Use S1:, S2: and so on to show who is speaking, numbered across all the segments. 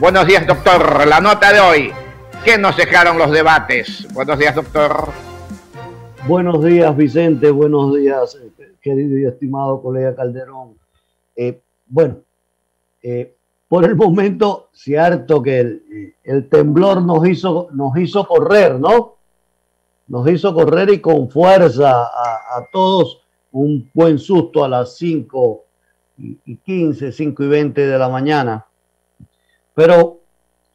S1: Buenos días, doctor. La nota de hoy. ¿Qué nos dejaron los debates? Buenos días, doctor.
S2: Buenos días, Vicente. Buenos días, querido y estimado colega Calderón. Eh, bueno, eh, por el momento, cierto que el, temblor nos hizo, nos hizo correr, ¿no? Nos hizo correr y con fuerza a, todos un buen susto a las 5 y 15, 5 y 20 de la mañana. Pero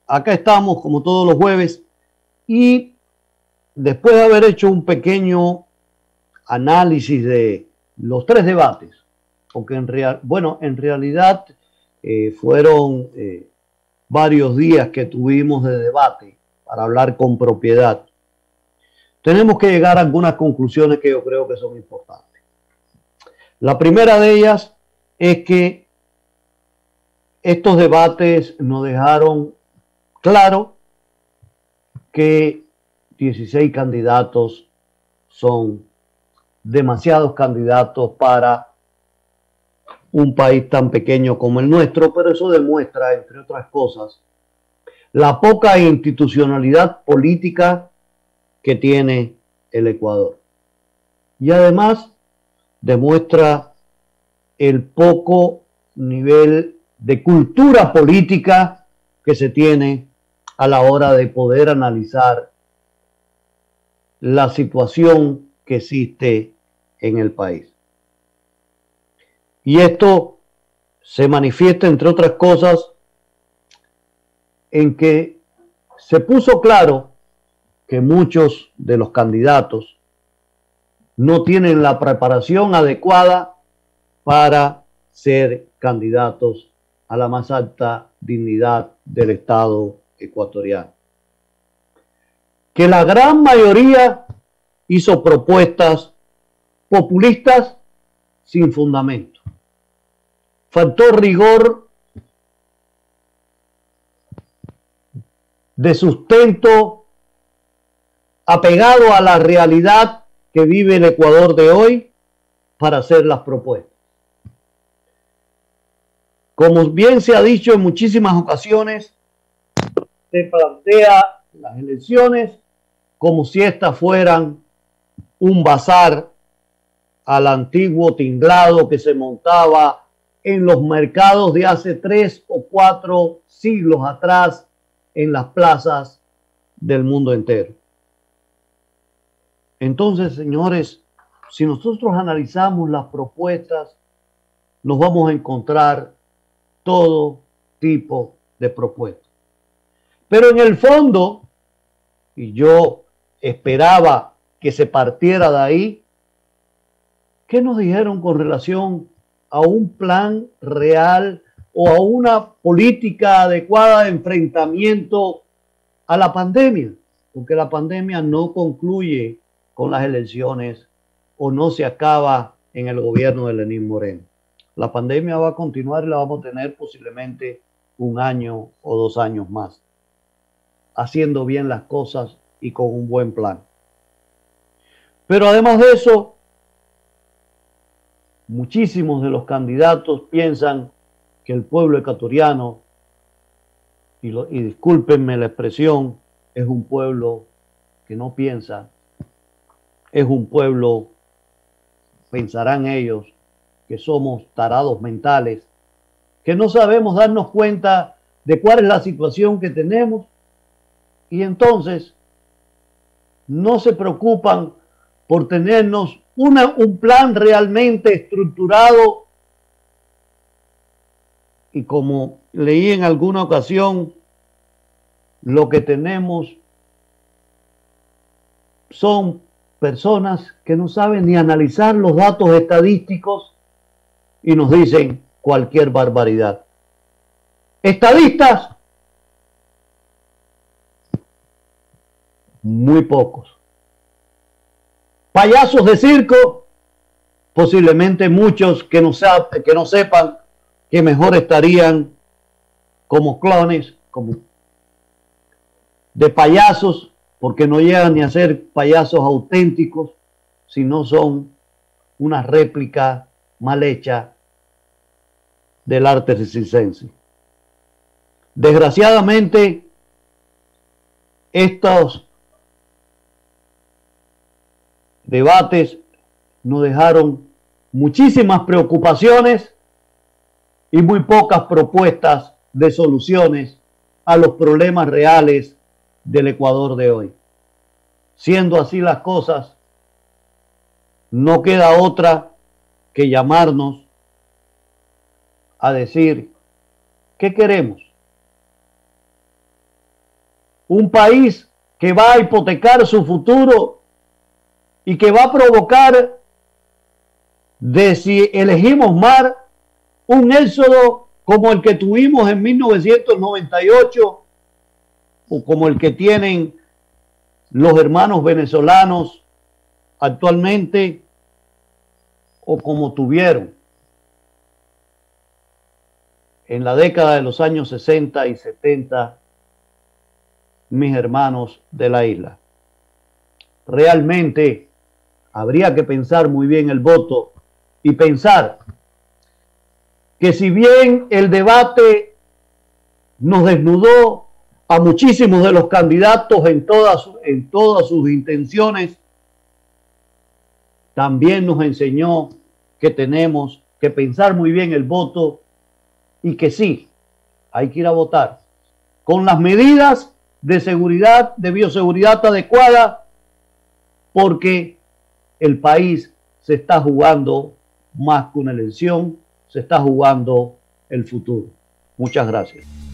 S2: acá estamos como todos los jueves y después de haber hecho un pequeño análisis de los tres debates, porque en real, bueno, en realidad eh, fueron eh, varios días que tuvimos de debate para hablar con propiedad. Tenemos que llegar a algunas conclusiones que yo creo que son importantes. La primera de ellas es que estos debates nos dejaron claro que 16 candidatos son demasiados candidatos para un país tan pequeño como el nuestro, pero eso demuestra, entre otras cosas, la poca institucionalidad política que tiene el Ecuador. Y además demuestra el poco nivel de cultura política que se tiene a la hora de poder analizar la situación que existe en el país. Y esto se manifiesta, entre otras cosas, en que se puso claro que muchos de los candidatos no tienen la preparación adecuada para ser candidatos a la más alta dignidad del Estado ecuatoriano. Que la gran mayoría hizo propuestas populistas sin fundamento faltó rigor de sustento apegado a la realidad que vive el Ecuador de hoy para hacer las propuestas. Como bien se ha dicho en muchísimas ocasiones, se plantea las elecciones como si estas fueran un bazar al antiguo tinglado que se montaba en los mercados de hace tres o cuatro siglos atrás en las plazas del mundo entero. Entonces, señores, si nosotros analizamos las propuestas, nos vamos a encontrar todo tipo de propuestas. Pero en el fondo, y yo esperaba que se partiera de ahí, ¿qué nos dijeron con relación a un plan real o a una política adecuada de enfrentamiento a la pandemia, porque la pandemia no concluye con las elecciones o no se acaba en el gobierno de Lenín Moreno. La pandemia va a continuar y la vamos a tener posiblemente un año o dos años más, haciendo bien las cosas y con un buen plan. Pero además de eso, muchísimos de los candidatos piensan que el pueblo ecuatoriano, y, y discúlpenme la expresión, es un pueblo que no piensa, es un pueblo, pensarán ellos, que somos tarados mentales, que no sabemos darnos cuenta de cuál es la situación que tenemos y entonces no se preocupan por tenernos un plan realmente estructurado. Y como leí en alguna ocasión, lo que tenemos son personas que no saben ni analizar los datos estadísticos y nos dicen cualquier barbaridad. Estadistas, muy pocos. Payasos de circo, posiblemente muchos que no, que no sepan que mejor estarían como clones, como de payasos, porque no llegan ni a ser payasos auténticos, sino son una réplica mal hecha del arte circense. Desgraciadamente, estos debates nos dejaron muchísimas preocupaciones y muy pocas propuestas de soluciones a los problemas reales del Ecuador de hoy. Siendo así las cosas, no queda otra que llamarnos a decir qué queremos. Un país que va a hipotecar su futuro y que va a provocar de si elegimos mar un éxodo como el que tuvimos en 1998 o como el que tienen los hermanos venezolanos actualmente o como tuvieron en la década de los años 60 y 70 mis hermanos de la isla. Realmente habría que pensar muy bien el voto y pensar que si bien el debate nos desnudó a muchísimos de los candidatos en todas, en todas sus intenciones, también nos enseñó que tenemos que pensar muy bien el voto y que sí, hay que ir a votar con las medidas de seguridad, de bioseguridad adecuada, porque el país se está jugando más que una elección, se está jugando el futuro. Muchas gracias.